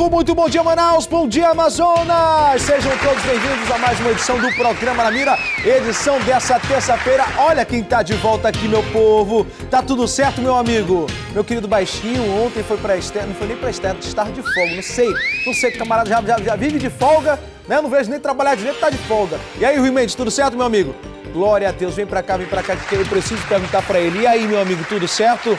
povo, muito bom dia Manaus, bom dia Amazonas! Sejam todos bem-vindos a mais uma edição do Programa na Mira, edição dessa terça-feira. Olha quem tá de volta aqui, meu povo. Tá tudo certo, meu amigo? Meu querido baixinho, ontem foi pra externo, não foi nem pra externo, estar de folga, não sei. Não sei camarada já, já, já vive de folga, né? Não vejo nem trabalhar direito, tá de folga. E aí, Rui Mendes, tudo certo, meu amigo? Glória a Deus, vem pra cá, vem pra cá, que eu preciso perguntar pra ele. E aí, meu amigo, tudo certo?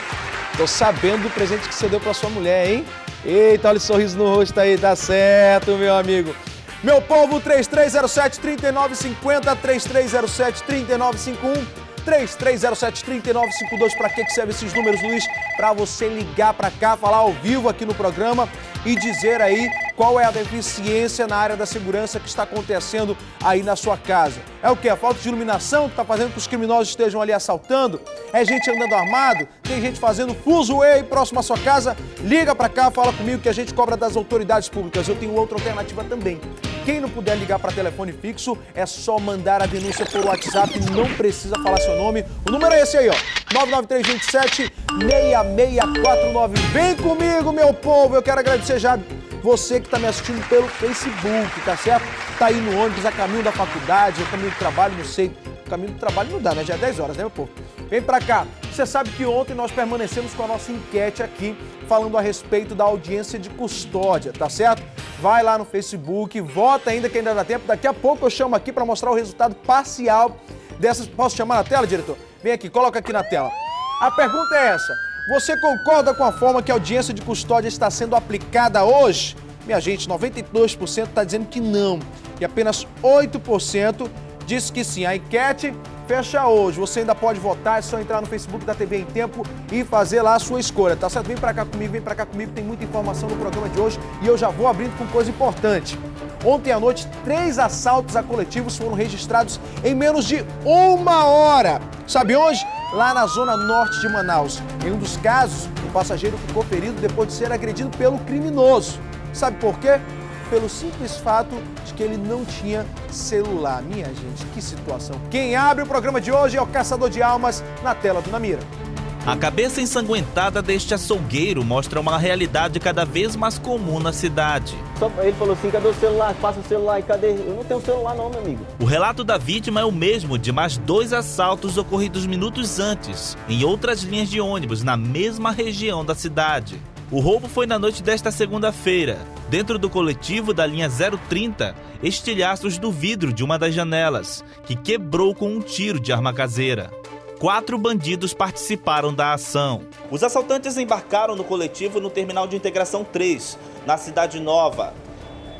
Tô sabendo do presente que você deu pra sua mulher, hein? Eita, olha o sorriso no rosto aí, tá certo, meu amigo. Meu povo, 3307-3950, 3307-3951, 3307-3952. Para que serve esses números, Luiz? Para você ligar para cá, falar ao vivo aqui no programa e dizer aí qual é a deficiência na área da segurança que está acontecendo aí na sua casa. É o que? A falta de iluminação que está fazendo que os criminosos estejam ali assaltando? É gente andando armado? Tem gente fazendo fuzuê próximo à sua casa? Liga para cá, fala comigo que a gente cobra das autoridades públicas. Eu tenho outra alternativa também. Quem não puder ligar para telefone fixo, é só mandar a denúncia por WhatsApp, não precisa falar seu nome. O número é esse aí, ó. 99327 6649. Vem comigo, meu povo. Eu quero agradecer já você que está me assistindo pelo Facebook, tá certo? Tá aí no ônibus, a caminho da faculdade, a caminho do trabalho, não sei. Caminho do trabalho não dá, né? Já é 10 horas, né, meu povo? Vem pra cá. Você sabe que ontem nós permanecemos com a nossa enquete aqui, falando a respeito da audiência de custódia, tá certo? Vai lá no Facebook, vota ainda que ainda dá tempo. Daqui a pouco eu chamo aqui para mostrar o resultado parcial dessas. Posso chamar na tela, diretor? Vem aqui, coloca aqui na tela. A pergunta é essa: você concorda com a forma que a audiência de custódia está sendo aplicada hoje? Minha gente, 92% está dizendo que não e apenas 8% diz que sim. A enquete fecha hoje. Você ainda pode votar, é só entrar no Facebook da TV em Tempo e fazer lá a sua escolha, tá certo? Vem pra cá comigo, vem pra cá comigo, tem muita informação no programa de hoje e eu já vou abrindo com coisa importante. Ontem à noite, três assaltos a coletivos foram registrados em menos de uma hora. Sabe onde? Lá na zona norte de Manaus. Em um dos casos, o passageiro ficou ferido depois de ser agredido pelo criminoso. Sabe por quê? Pelo simples fato de que ele não tinha celular. Minha gente, que situação. Quem abre o programa de hoje é o Caçador de Almas na tela do Namira. A cabeça ensanguentada deste açougueiro mostra uma realidade cada vez mais comum na cidade. Ele falou assim: cadê o celular? Passa o celular e cadê? Eu não tenho celular, não, meu amigo. O relato da vítima é o mesmo de mais dois assaltos ocorridos minutos antes, em outras linhas de ônibus, na mesma região da cidade. O roubo foi na noite desta segunda-feira. Dentro do coletivo da linha 030, estilhaços do vidro de uma das janelas, que quebrou com um tiro de arma caseira. Quatro bandidos participaram da ação. Os assaltantes embarcaram no coletivo no terminal de integração 3, na Cidade Nova.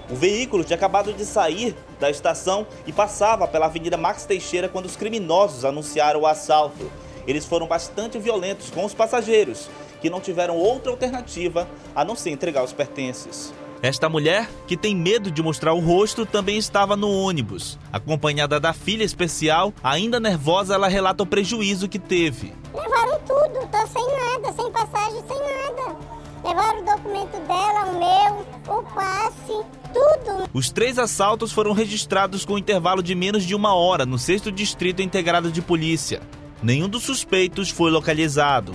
O veículo tinha acabado de sair da estação e passava pela Avenida Max Teixeira quando os criminosos anunciaram o assalto. Eles foram bastante violentos com os passageiros, que não tiveram outra alternativa a não ser entregar os pertences. Esta mulher, que tem medo de mostrar o rosto, também estava no ônibus. Acompanhada da filha especial, ainda nervosa, ela relata o prejuízo que teve. Levaram tudo, tô sem nada, sem passagem, sem nada. Levaram o documento dela, o meu, o passe, tudo. Os três assaltos foram registrados com intervalo de menos de uma hora no 6 Distrito Integrado de Polícia. Nenhum dos suspeitos foi localizado.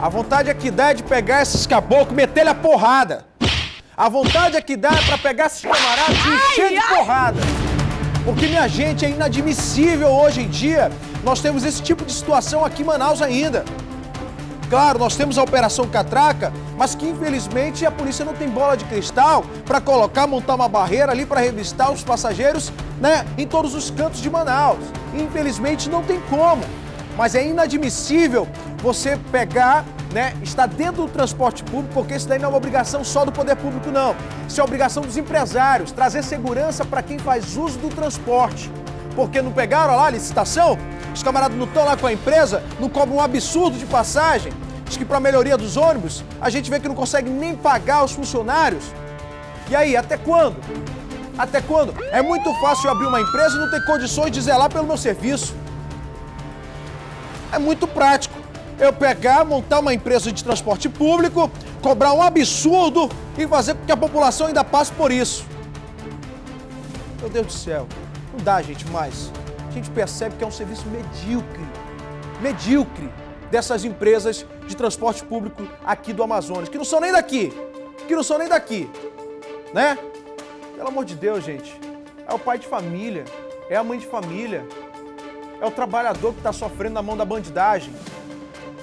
A vontade é que dá é de pegar esses caboclos e meter ele a porrada. A vontade é que dá é pra pegar esses camaradas e encher de porrada. Porque, minha gente, é inadmissível hoje em dia nós temos esse tipo de situação aqui em Manaus ainda. Claro, nós temos a Operação Catraca, mas que infelizmente a polícia não tem bola de cristal para colocar, montar uma barreira ali para revistar os passageiros né, em todos os cantos de Manaus. Infelizmente não tem como. Mas é inadmissível você pegar, né, estar dentro do transporte público, porque isso daí não é uma obrigação só do poder público, não. Isso é obrigação dos empresários, trazer segurança para quem faz uso do transporte. Porque não pegaram lá a licitação? Os camaradas não estão lá com a empresa, não cobram um absurdo de passagem. Diz que para melhoria dos ônibus, a gente vê que não consegue nem pagar os funcionários. E aí, até quando? Até quando? É muito fácil abrir uma empresa e não ter condições de zelar pelo meu serviço. É muito prático eu pegar, montar uma empresa de transporte público, cobrar um absurdo e fazer com que a população ainda passe por isso. Meu Deus do céu, não dá, gente, mais. A gente percebe que é um serviço medíocre, medíocre dessas empresas de transporte público aqui do Amazonas, que não são nem daqui, que não são nem daqui, né? Pelo amor de Deus, gente. É o pai de família, é a mãe de família, é o trabalhador que está sofrendo na mão da bandidagem.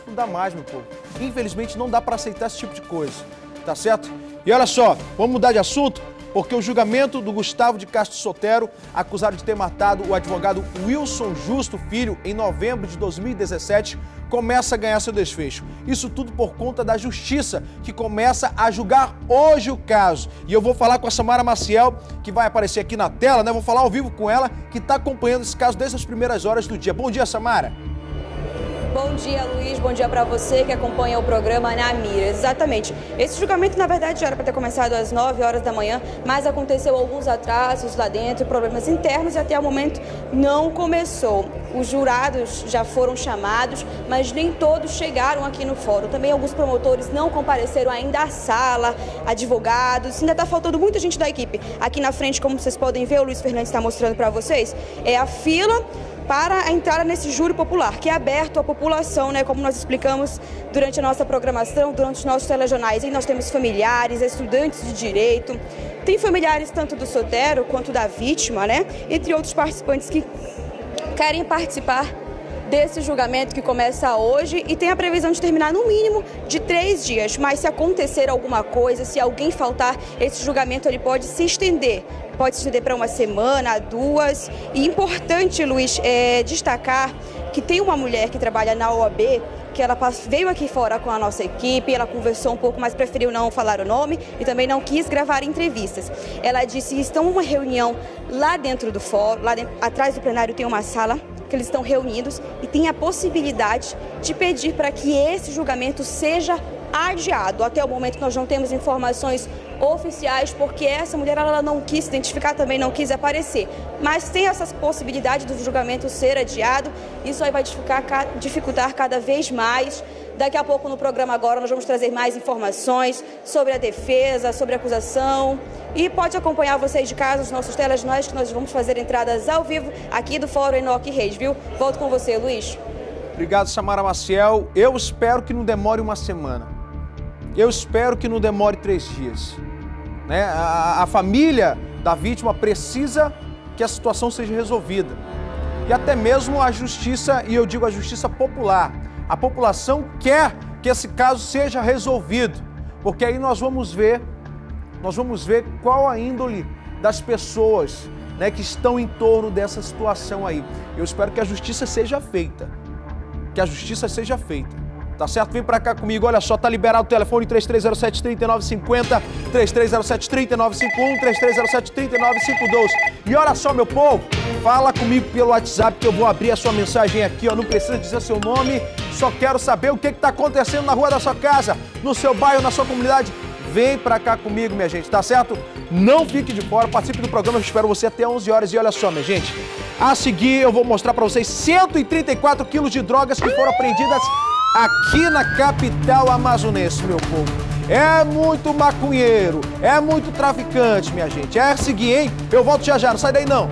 Não dá mais, meu povo. Infelizmente não dá para aceitar esse tipo de coisa, tá certo? E olha só, vamos mudar de assunto? Porque o julgamento do Gustavo de Castro Sotero, acusado de ter matado o advogado Wilson Justo Filho em novembro de 2017, começa a ganhar seu desfecho. Isso tudo por conta da justiça, que começa a julgar hoje o caso. E eu vou falar com a Samara Maciel, que vai aparecer aqui na tela, né? Vou falar ao vivo com ela, que está acompanhando esse caso desde as primeiras horas do dia. Bom dia, Samara. Bom dia, Luiz. Bom dia para você que acompanha o programa na Mira. Exatamente. Esse julgamento, na verdade, já era para ter começado às 9 horas da manhã, mas aconteceu alguns atrasos lá dentro, problemas internos e até o momento não começou. Os jurados já foram chamados, mas nem todos chegaram aqui no fórum. Também alguns promotores não compareceram ainda à sala, advogados. Ainda está faltando muita gente da equipe. Aqui na frente, como vocês podem ver, o Luiz Fernandes está mostrando para vocês, é a fila para a entrada nesse júri popular, que é aberto à população, né, como nós explicamos durante a nossa programação, durante os nossos telejornais. E nós temos familiares, estudantes de direito, tem familiares tanto do Sotero quanto da vítima, né, entre outros participantes que querem participar desse julgamento que começa hoje e tem a previsão de terminar no mínimo de três dias. Mas se acontecer alguma coisa, se alguém faltar, esse julgamento ele pode se estender pode se estender para uma semana, duas. E importante, Luiz, é destacar que tem uma mulher que trabalha na OAB que ela veio aqui fora com a nossa equipe, ela conversou um pouco, mas preferiu não falar o nome e também não quis gravar entrevistas. Ela disse que estão uma reunião lá dentro do fórum, lá atrás do plenário tem uma sala que eles estão reunidos e tem a possibilidade de pedir para que esse julgamento seja adiado. Até o momento nós não temos informações oficiais, porque essa mulher ela não quis se identificar, também não quis aparecer. Mas tem essa possibilidade do julgamento ser adiado, isso aí vai dificultar, dificultar cada vez mais. Daqui a pouco no programa agora nós vamos trazer mais informações sobre a defesa, sobre a acusação. E pode acompanhar vocês de casa, os nossos telejornais, que nós vamos fazer entradas ao vivo aqui do Fórum Enoque Reis, viu? Volto com você, Luiz. Obrigado, Samara Maciel. Eu espero que não demore uma semana. Eu espero que não demore três dias. Né? A, a família da vítima precisa que a situação seja resolvida. E até mesmo a justiça, e eu digo a justiça popular, a população quer que esse caso seja resolvido, porque aí nós vamos ver, nós vamos ver qual a índole das pessoas né, que estão em torno dessa situação aí. Eu espero que a justiça seja feita, que a justiça seja feita. Tá certo? Vem pra cá comigo, olha só, tá liberado o telefone 3307-3950, 3307-3951, 3307-3952. E olha só, meu povo, fala comigo pelo WhatsApp que eu vou abrir a sua mensagem aqui, ó. Não precisa dizer seu nome, só quero saber o que, que tá acontecendo na rua da sua casa, no seu bairro, na sua comunidade. Vem pra cá comigo, minha gente, tá certo? Não fique de fora, participe do programa, eu espero você até 11 horas. E olha só, minha gente, a seguir eu vou mostrar pra vocês 134 quilos de drogas que foram apreendidas aqui na capital amazonense, meu povo. É muito maconheiro, é muito traficante, minha gente. É seguir, hein? Eu volto já já, não sai daí não.